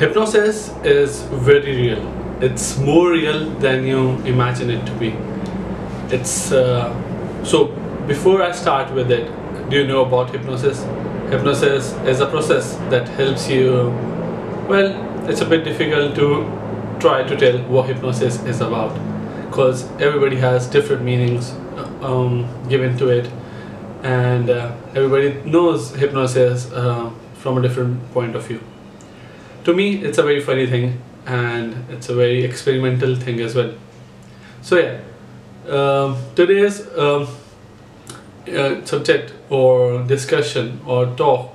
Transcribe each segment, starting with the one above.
Hypnosis is very real. It's more real than you imagine it to be. It's uh, so. Before I start with it, do you know about hypnosis? Hypnosis is a process that helps you. Well, it's a bit difficult to try to tell what hypnosis is about because everybody has different meanings um, given to it, and uh, everybody knows hypnosis uh, from a different point of view to me it's a very funny thing and it's a very experimental thing as well. So yeah. Um, today's um, uh, subject or discussion or talk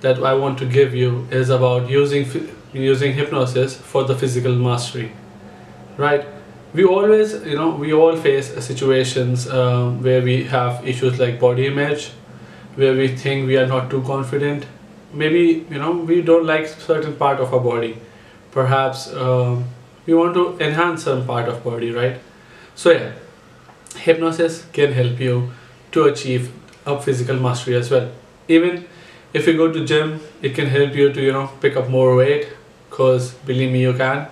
that I want to give you is about using using hypnosis for the physical mastery right? We always you know we all face situations um, where we have issues like body image where we think we are not too confident maybe you know we don't like certain part of our body. Perhaps um, we want to enhance some part of body right? So yeah hypnosis can help you to achieve a physical mastery as well. Even if you go to gym it can help you to you know pick up more weight because believe me you can.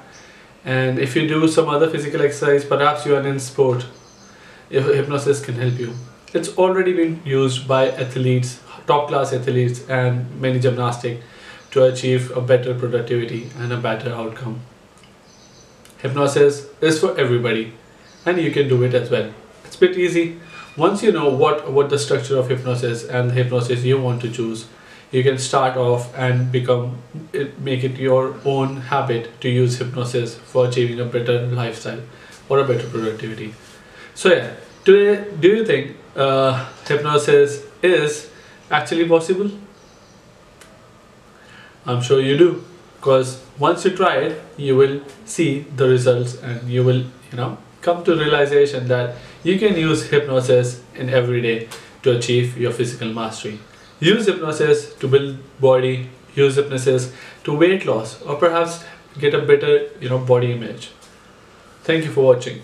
And if you do some other physical exercise perhaps you are in sport if hypnosis can help you. It's already been used by athletes top class athletes and many gymnastics to achieve a better productivity and a better outcome. Hypnosis is for everybody and you can do it as well. It's a bit easy. Once you know what, what the structure of hypnosis and the hypnosis you want to choose, you can start off and become it, make it your own habit to use hypnosis for achieving a better lifestyle or a better productivity. So yeah, today do you think uh, hypnosis is actually possible? I'm sure you do because once you try it you will see the results and you will you know come to realization that you can use hypnosis in every day to achieve your physical mastery. Use hypnosis to build body, use hypnosis to weight loss or perhaps get a better you know body image. Thank you for watching.